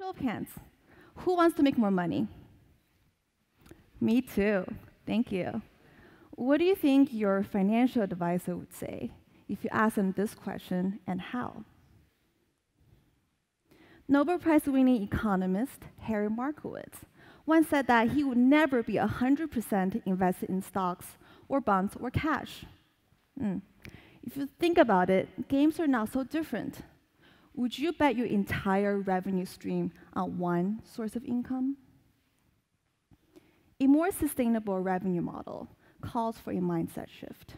Show of hands. Who wants to make more money? Me too. Thank you. What do you think your financial advisor would say if you ask them this question and how? Nobel Prize winning economist Harry Markowitz once said that he would never be 100% invested in stocks or bonds or cash. Mm. If you think about it, games are not so different. Would you bet your entire revenue stream on one source of income? A more sustainable revenue model calls for a mindset shift.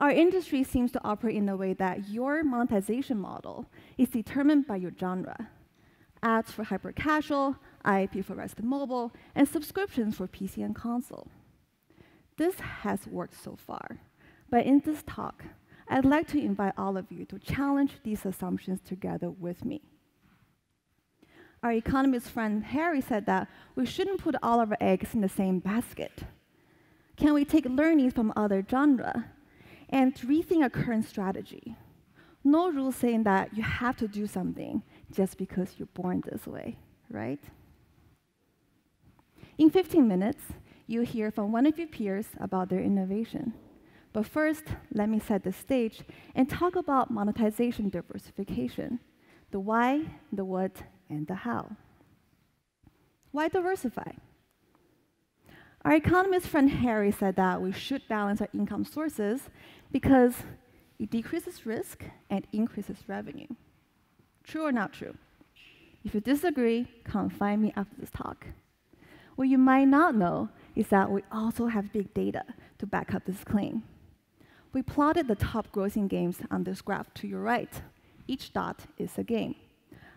Our industry seems to operate in a way that your monetization model is determined by your genre. Ads for hyper casual, IAP for rest mobile, and subscriptions for PC and console. This has worked so far, but in this talk, I'd like to invite all of you to challenge these assumptions together with me. Our economist friend Harry said that we shouldn't put all of our eggs in the same basket. Can we take learnings from other genres and rethink our current strategy? No rule saying that you have to do something just because you're born this way, right? In 15 minutes, you'll hear from one of your peers about their innovation. But first, let me set the stage and talk about monetization diversification the why, the what, and the how. Why diversify? Our economist friend Harry said that we should balance our income sources because it decreases risk and increases revenue. True or not true? If you disagree, come find me after this talk. What you might not know is that we also have big data to back up this claim. We plotted the top grossing games on this graph to your right. Each dot is a game.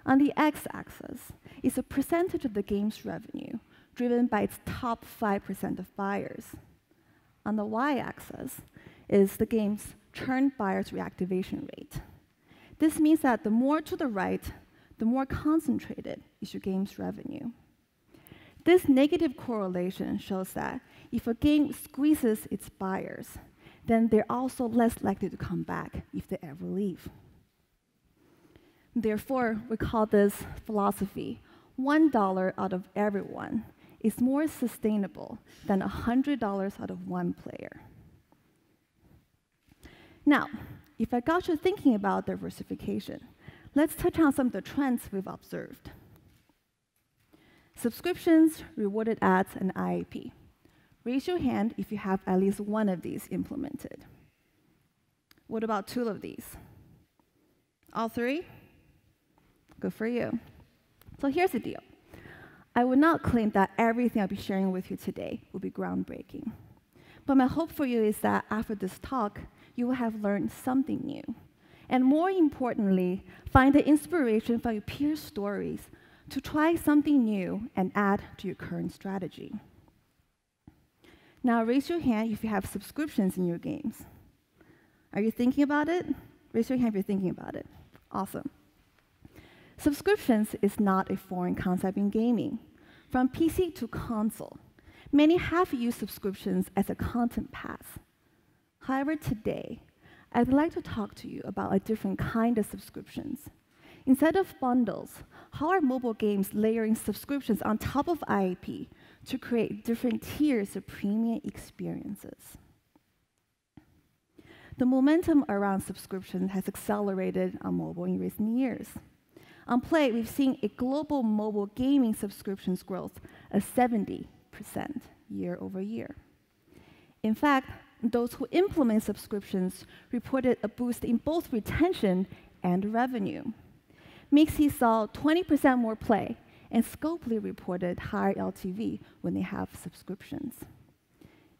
On the x-axis is a percentage of the game's revenue driven by its top 5% of buyers. On the y-axis is the game's churn buyers reactivation rate. This means that the more to the right, the more concentrated is your game's revenue. This negative correlation shows that if a game squeezes its buyers, then they're also less likely to come back if they ever leave. Therefore, we call this philosophy $1 out of everyone is more sustainable than $100 out of one player. Now, if I got you thinking about diversification, let's touch on some of the trends we've observed. Subscriptions, rewarded ads, and IAP. Raise your hand if you have at least one of these implemented. What about two of these? All three? Good for you. So here's the deal. I would not claim that everything I'll be sharing with you today will be groundbreaking. But my hope for you is that after this talk, you will have learned something new. And more importantly, find the inspiration from your peer stories to try something new and add to your current strategy. Now, raise your hand if you have subscriptions in your games. Are you thinking about it? Raise your hand if you're thinking about it. Awesome. Subscriptions is not a foreign concept in gaming. From PC to console, many have used subscriptions as a content path. However, today, I'd like to talk to you about a different kind of subscriptions. Instead of bundles, how are mobile games layering subscriptions on top of IAP to create different tiers of premium experiences? The momentum around subscription has accelerated on mobile in recent years. On Play, we've seen a global mobile gaming subscriptions growth of 70% year over year. In fact, those who implement subscriptions reported a boost in both retention and revenue. Mixi saw 20% more play, and Scopely reported higher LTV when they have subscriptions.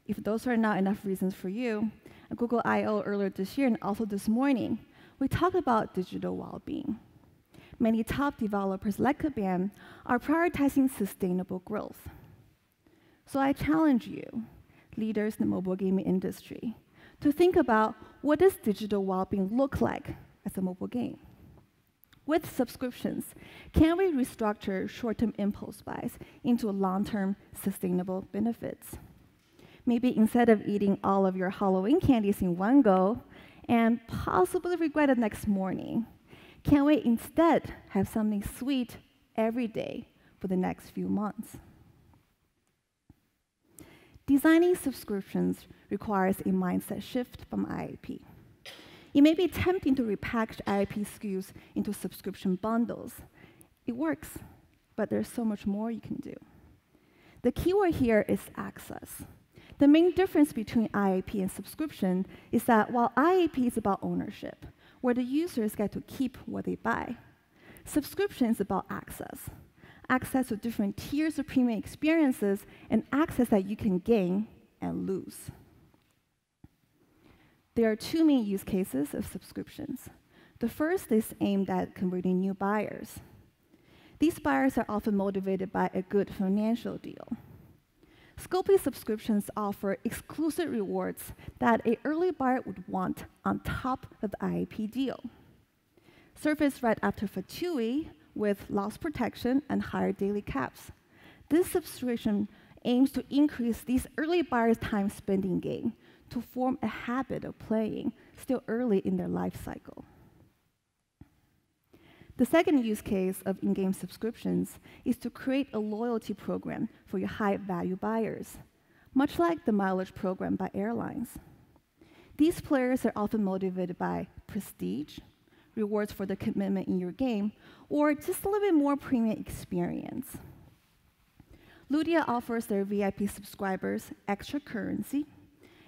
If those are not enough reasons for you, at Google I.O. earlier this year and also this morning, we talked about digital well-being. Many top developers like Kabam are prioritizing sustainable growth. So I challenge you, leaders in the mobile gaming industry, to think about what does digital well-being look like as a mobile game? With subscriptions, can we restructure short-term impulse buys into long-term sustainable benefits? Maybe instead of eating all of your Halloween candies in one go and possibly regret it next morning, can we instead have something sweet every day for the next few months. Designing subscriptions requires a mindset shift from IAP. It may be tempting to repackage IAP SKUs into subscription bundles. It works, but there's so much more you can do. The keyword here is access. The main difference between IAP and subscription is that while IAP is about ownership, where the users get to keep what they buy, subscription is about access. Access to different tiers of premium experiences and access that you can gain and lose. There are two main use cases of subscriptions. The first is aimed at converting new buyers. These buyers are often motivated by a good financial deal. Scopely subscriptions offer exclusive rewards that a early buyer would want on top of the IAP deal. Surface right after FTUE with loss protection and higher daily caps. This subscription aims to increase these early buyers' time spending gain to form a habit of playing still early in their life cycle. The second use case of in-game subscriptions is to create a loyalty program for your high-value buyers, much like the mileage program by airlines. These players are often motivated by prestige, rewards for the commitment in your game, or just a little bit more premium experience. Ludia offers their VIP subscribers extra currency,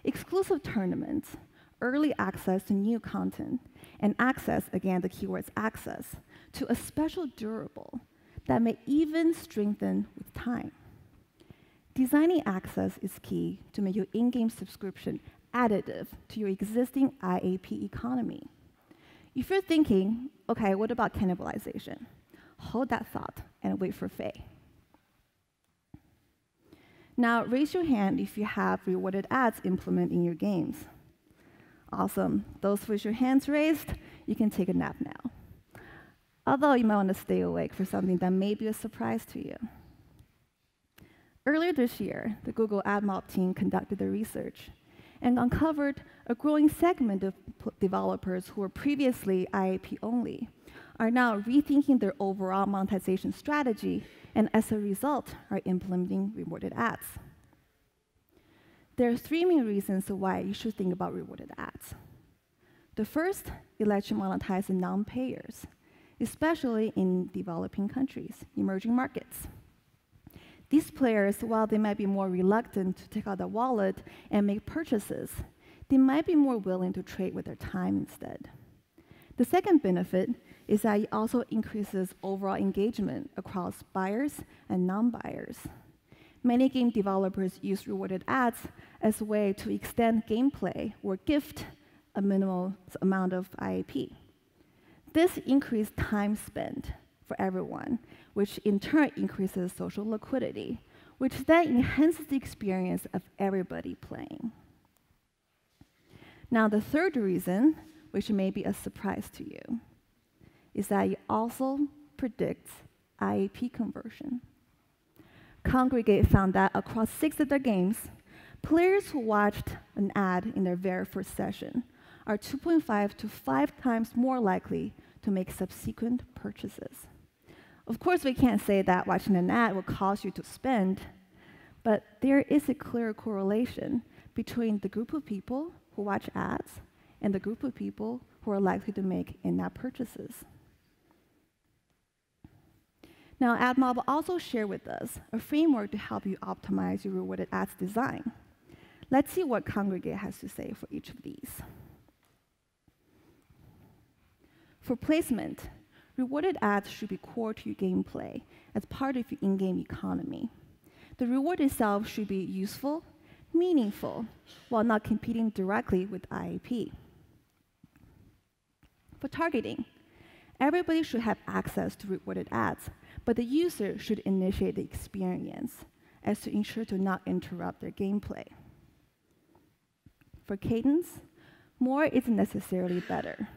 exclusive tournaments, early access to new content, and access, again, the keyword's access, to a special durable that may even strengthen with time. Designing access is key to make your in-game subscription additive to your existing IAP economy. If you're thinking, okay, what about cannibalization? Hold that thought and wait for Fay. Now, raise your hand if you have rewarded ads implemented in your games. Awesome. Those with your hands raised, you can take a nap now although you might want to stay awake for something that may be a surprise to you. Earlier this year, the Google AdMob team conducted a research and uncovered a growing segment of developers who were previously IAP only are now rethinking their overall monetization strategy and as a result are implementing rewarded ads. There are three main reasons why you should think about rewarded ads. The first, it lets you monetize non-payers especially in developing countries, emerging markets. These players, while they might be more reluctant to take out their wallet and make purchases, they might be more willing to trade with their time instead. The second benefit is that it also increases overall engagement across buyers and non-buyers. Many game developers use rewarded ads as a way to extend gameplay or gift a minimal amount of IAP. This increased time spent for everyone, which in turn increases social liquidity, which then enhances the experience of everybody playing. Now, the third reason, which may be a surprise to you, is that it also predicts IAP conversion. Kongregate found that across six of their games, players who watched an ad in their very first session are 2.5 to 5 times more likely to make subsequent purchases. Of course, we can't say that watching an ad will cause you to spend, but there is a clear correlation between the group of people who watch ads and the group of people who are likely to make in-app purchases. Now, AdMob also shared with us a framework to help you optimize your rewarded ads design. Let's see what Kongregate has to say for each of these. For placement, rewarded ads should be core to your gameplay as part of your in-game economy. The reward itself should be useful, meaningful, while not competing directly with IAP. For targeting, everybody should have access to rewarded ads, but the user should initiate the experience as to ensure to not interrupt their gameplay. For cadence, more isn't necessarily better.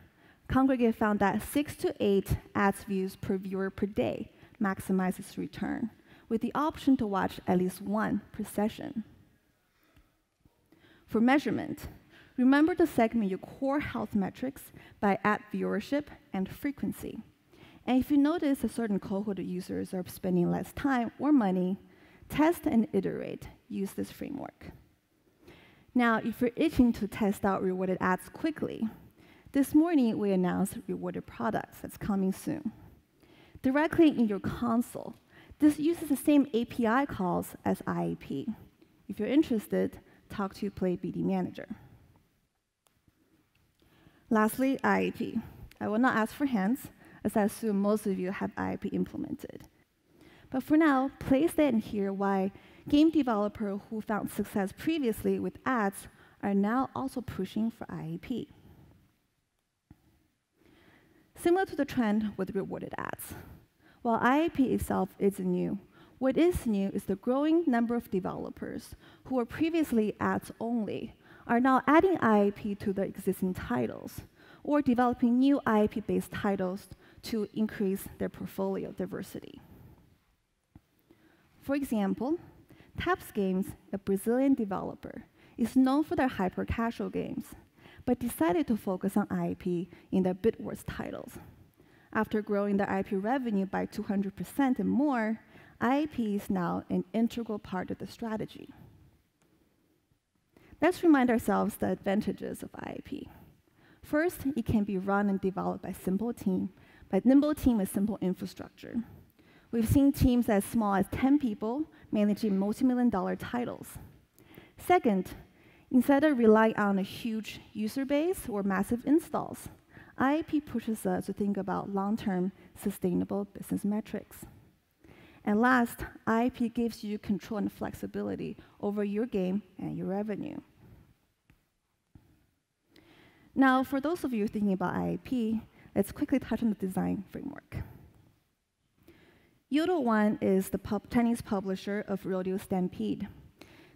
Kongregate found that six to eight ads views per viewer per day maximizes return, with the option to watch at least one per session. For measurement, remember to segment your core health metrics by ad viewership and frequency, And if you notice a certain cohort of users are spending less time or money, test and iterate. Use this framework. Now, if you're itching to test out rewarded ads quickly, this morning we announced rewarded products that's coming soon. Directly in your console, this uses the same API calls as IAP. If you're interested, talk to Play BD Manager. Lastly, IAP. I will not ask for hands, as I assume most of you have IAP implemented. But for now, place that and hear why game developers who found success previously with ads are now also pushing for IAP. Similar to the trend with rewarded ads, while IAP itself isn't new, what is new is the growing number of developers who were previously ads only are now adding IAP to their existing titles or developing new IAP-based titles to increase their portfolio diversity. For example, Tapps Games, a Brazilian developer, is known for their hyper-casual games, but decided to focus on IAP in their Bit Wars titles. After growing their IAP revenue by 200% and more, IAP is now an integral part of the strategy. Let's remind ourselves the advantages of IAP. First, it can be run and developed by a simple team, by nimble team with simple infrastructure. We've seen teams as small as 10 people managing multi-million dollar titles. Second, instead of relying on a huge user base or massive installs, IAP pushes us to think about long-term sustainable business metrics. And last, IAP gives you control and flexibility over your game and your revenue. Now, for those of you thinking about IAP, let's quickly touch on the design framework. Yodo1 is the pub Chinese publisher of Rodeo Stampede.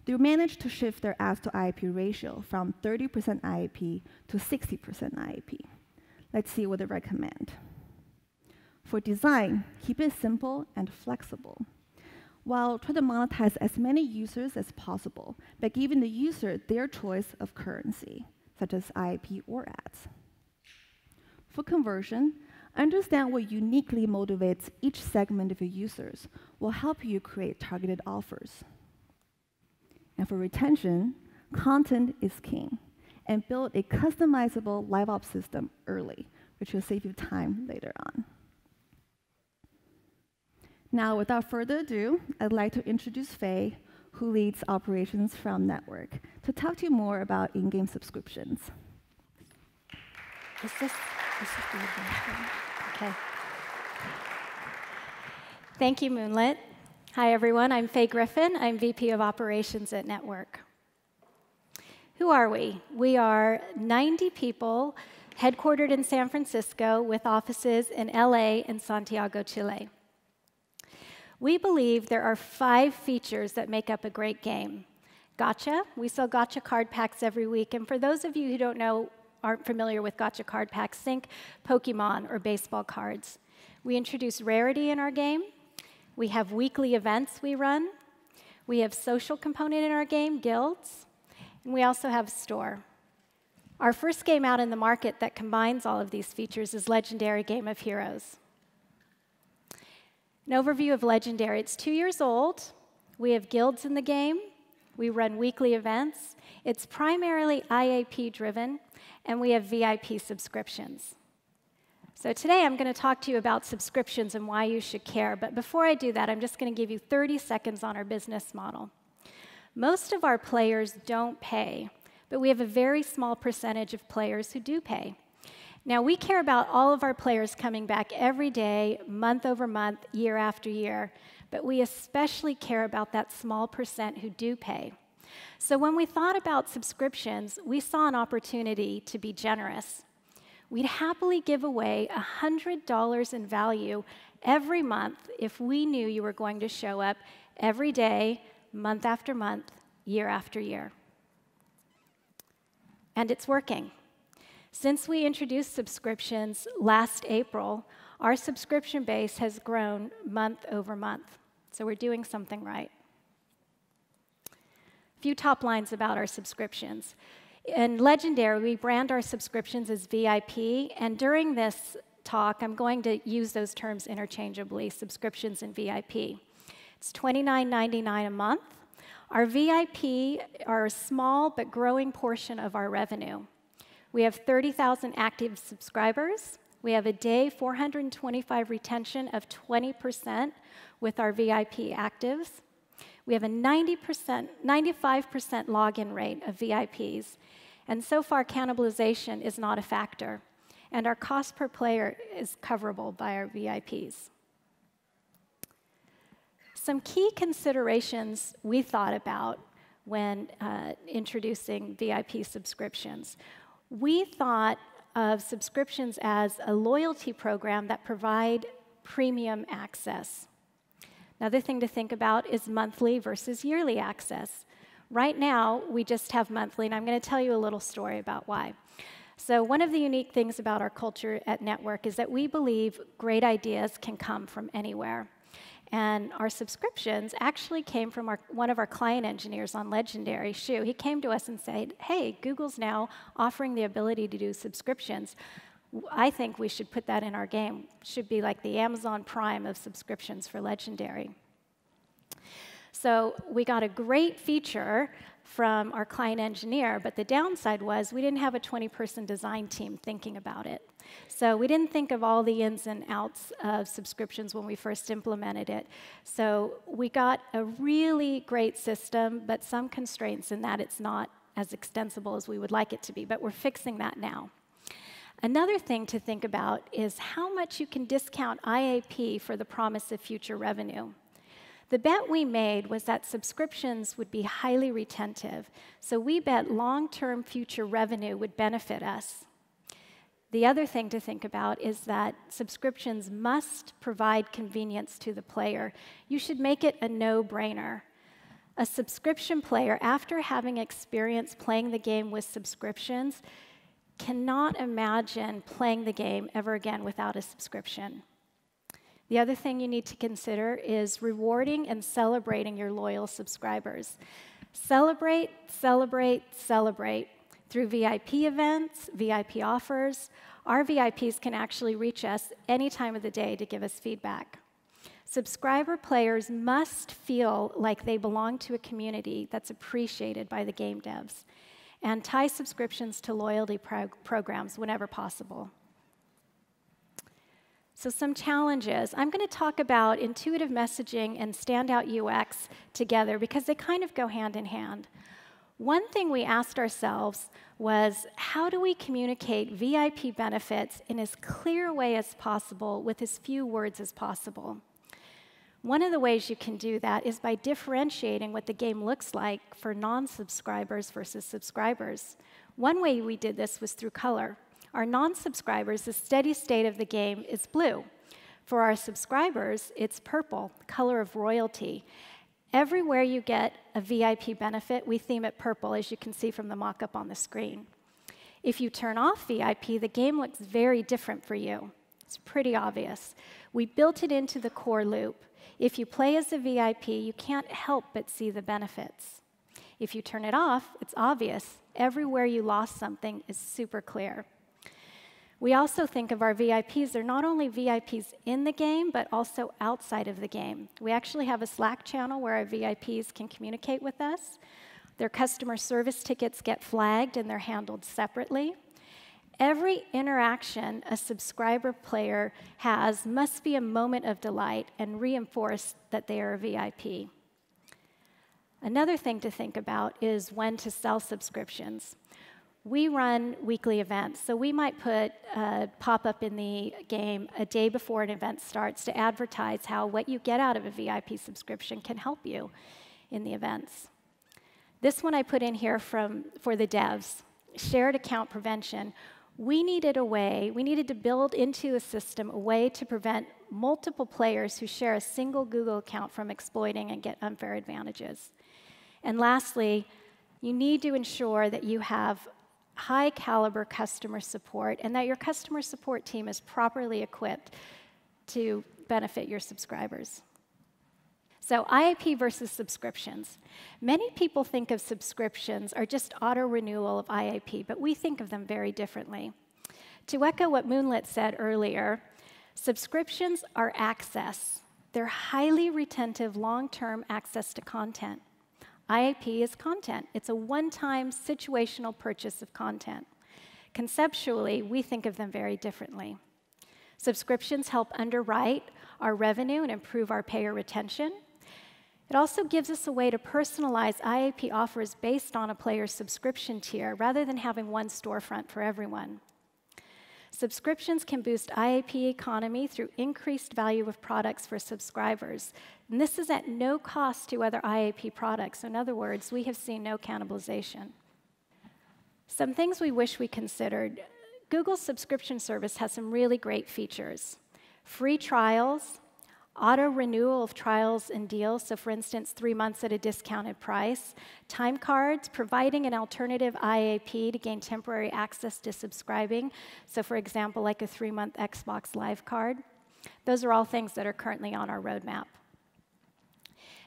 They managed to shift their ads to IAP ratio from 30% IAP to 60% IAP. Let's see what they recommend. For design, keep it simple and flexible. While try to monetize as many users as possible by giving the user their choice of currency, such as IAP or ads. For conversion, Understand what uniquely motivates each segment of your users will help you create targeted offers. And for retention, content is king. And build a customizable live ops system early, which will save you time later on. Now, without further ado, I'd like to introduce Fay, who leads operations from N3TWORK, to talk to you more about in-game subscriptions. Okay. Thank you, Moonlit. Hi, everyone. I'm Fay Griffin. I'm VP of Operations at N3TWORK. Who are we? We are 90 people headquartered in San Francisco with offices in LA and Santiago, Chile. We believe there are five features that make up a great game. Gacha. we sell gacha card packs every week. And for those of you who don't know aren't familiar with gacha card packs, think Pokemon or baseball cards. We introduce rarity in our game. We have weekly events we run. We have social component in our game, guilds. And we also have store. Our first game out in the market that combines all of these features is Legendary Game of Heroes. An overview of Legendary. It's two years old. We have guilds in the game. We run weekly events. It's primarily IAP driven, and we have VIP subscriptions. So today I'm going to talk to you about subscriptions and why you should care. But before I do that, I'm just going to give you 30 seconds on our business model. Most of our players don't pay, but we have a very small percentage of players who do pay. Now, we care about all of our players coming back every day, month over month, year after year, but we especially care about that small percent who do pay. So when we thought about subscriptions, we saw an opportunity to be generous. We'd happily give away $100 in value every month if we knew you were going to show up every day, month after month, year after year. And it's working. Since we introduced subscriptions last April, our subscription base has grown month over month. So we're doing something right. Few top lines about our subscriptions. In Legendary, we brand our subscriptions as VIP, and during this talk, I'm going to use those terms interchangeably subscriptions and VIP. It's $29.99 a month. Our VIP are a small but growing portion of our revenue. We have 30,000 active subscribers. We have a day 425 retention of 20% with our VIP actives. We have a 90%, 95% login rate of VIPs. And so far, cannibalization is not a factor. And our cost per player is coverable by our VIPs. Some key considerations we thought about when uh, introducing VIP subscriptions. We thought of subscriptions as a loyalty program that provide premium access. Another thing to think about is monthly versus yearly access. Right now, we just have monthly, and I'm going to tell you a little story about why. So, one of the unique things about our culture at N3TWORK is that we believe great ideas can come from anywhere. And our subscriptions actually came from our, one of our client engineers on Legendary, Shu. He came to us and said, Hey, Google's now offering the ability to do subscriptions. I think we should put that in our game. It should be like the Amazon Prime of subscriptions for Legendary. So we got a great feature from our client engineer, but the downside was we didn't have a 20 person design team thinking about it. So we didn't think of all the ins and outs of subscriptions when we first implemented it. So we got a really great system, but some constraints in that it's not as extensible as we would like it to be, but we're fixing that now. Another thing to think about is how much you can discount IAP for the promise of future revenue. The bet we made was that subscriptions would be highly retentive, so we bet long term future revenue would benefit us. The other thing to think about is that subscriptions must provide convenience to the player. You should make it a no brainer. A subscription player, after having experience playing the game with subscriptions, cannot imagine playing the game ever again without a subscription. The other thing you need to consider is rewarding and celebrating your loyal subscribers. Celebrate, celebrate, celebrate. Through VIP events, VIP offers, our VIPs can actually reach us any time of the day to give us feedback. Subscriber players must feel like they belong to a community that's appreciated by the game devs and tie subscriptions to loyalty programs whenever possible. So, some challenges. I'm going to talk about intuitive messaging and standout UX together because they kind of go hand in hand. One thing we asked ourselves was how do we communicate VIP benefits in as clear a way as possible with as few words as possible? One of the ways you can do that is by differentiating what the game looks like for non subscribers versus subscribers. One way we did this was through color. Our non subscribers, the steady state of the game is blue. For our subscribers, it's purple, color of royalty. Everywhere you get a VIP benefit, we theme it purple, as you can see from the mock up on the screen. If you turn off VIP, the game looks very different for you. It's pretty obvious. We built it into the core loop. If you play as a VIP, you can't help but see the benefits. If you turn it off, it's obvious. Everywhere you lost something is super clear. We also think of our VIPs, they're not only VIPs in the game, but also outside of the game. We actually have a Slack channel where our VIPs can communicate with us. Their customer service tickets get flagged and they're handled separately. Every interaction a subscriber player has must be a moment of delight and reinforce that they are a VIP. Another thing to think about is when to sell subscriptions. We run weekly events, so we might put a pop up in the game a day before an event starts to advertise how what you get out of a VIP subscription can help you in the events. This one I put in here from, for the devs shared account prevention we needed a way, we needed to build into a system a way to prevent multiple players who share a single Google account from exploiting and get unfair advantages. And lastly, you need to ensure that you have high caliber customer support and that your customer support team is properly equipped to benefit your subscribers. So, IAP versus subscriptions. Many people think of subscriptions are just auto renewal of IAP, but we think of them very differently. To echo what Moonlit said earlier, subscriptions are access. They're highly retentive, long term access to content. IAP is content, it's a one time situational purchase of content. Conceptually, we think of them very differently. Subscriptions help underwrite our revenue and improve our payer retention. It also gives us a way to personalize IAP offers based on a player's subscription tier rather than having one storefront for everyone. Subscriptions can boost IAP economy through increased value of products for subscribers. And this is at no cost to other IAP products. In other words, we have seen no cannibalization. Some things we wish we considered. Google's subscription service has some really great features. Free trials, auto renewal of trials and deals, so for instance, three months at a discounted price, time cards, providing an alternative IAP to gain temporary access to subscribing, so for example, like a three month Xbox Live card. Those are all things that are currently on our roadmap.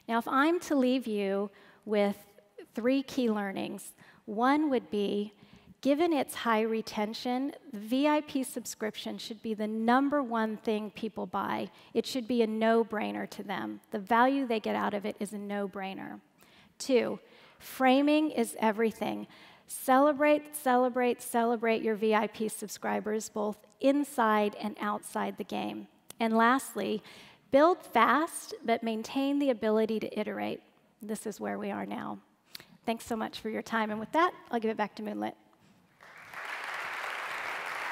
Now, if I'm to leave you with three key learnings, one would be Given its high retention, the VIP subscription should be the number one thing people buy. It should be a no brainer to them. The value they get out of it is a no brainer. Two, framing is everything. Celebrate, celebrate, celebrate your VIP subscribers both inside and outside the game. And lastly, build fast, but maintain the ability to iterate. This is where we are now. Thanks so much for your time. And with that, I'll give it back to Moonlit.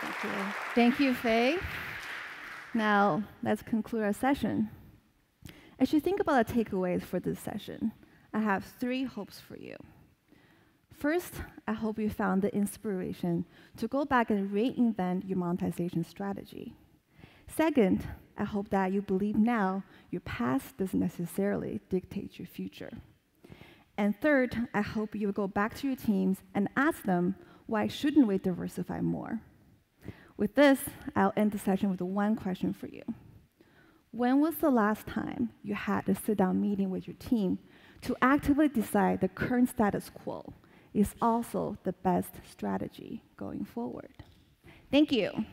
Thank you. Thank you, Fay. Now, let's conclude our session. As you think about the takeaways for this session, I have three hopes for you. First, I hope you found the inspiration to go back and reinvent your monetization strategy. Second, I hope that you believe now your past doesn't necessarily dictate your future. And third, I hope you will go back to your teams and ask them why shouldn't we diversify more? With this, I'll end the session with one question for you. When was the last time you had a sit down meeting with your team to actively decide the current status quo is also the best strategy going forward? Thank you.